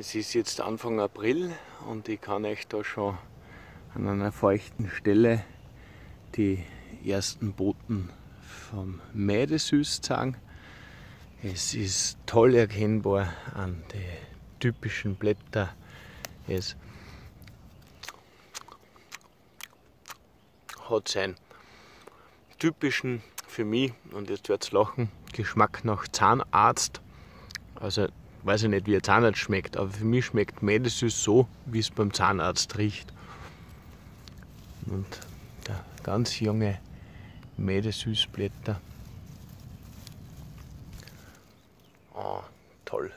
Es ist jetzt Anfang April und ich kann euch da schon an einer feuchten Stelle die ersten Boten vom Mädesüß zeigen. Es ist toll erkennbar an den typischen Blättern. Es hat seinen typischen, für mich, und jetzt wird's lachen, Geschmack nach Zahnarzt. Also weiß ich nicht, wie ein Zahnarzt schmeckt, aber für mich schmeckt Medisys so, wie es beim Zahnarzt riecht. Und ganz junge Medisysblätter. Oh, toll.